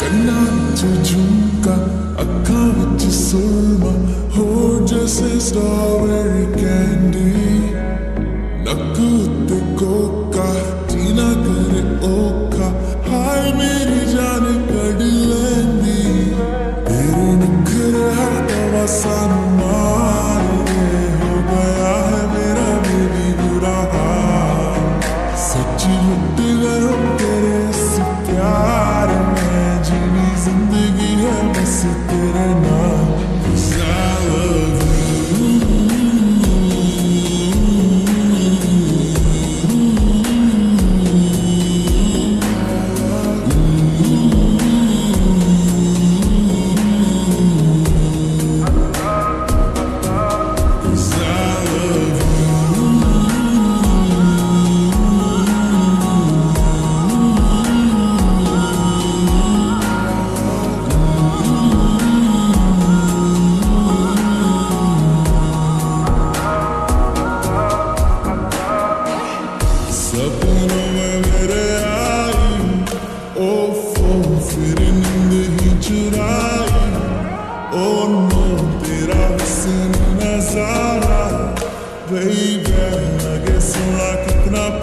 Kanata jhumka, akhavati surma, ho jaise strawberry candy. कैसा मार हो गया है मेरा बेबी बुरा Sapınımı vereyim? Of of yerinde hiç rayım Onu bıraksın nazara. Baby, I guess I could not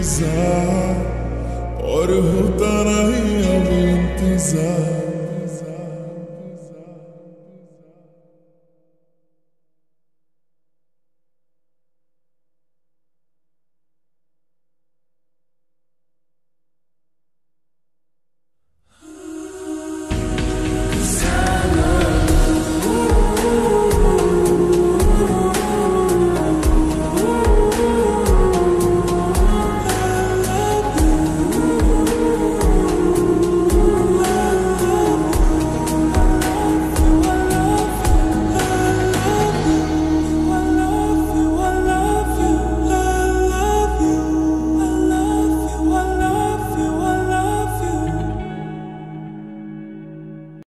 انتظار और होता नहीं अब इंतजार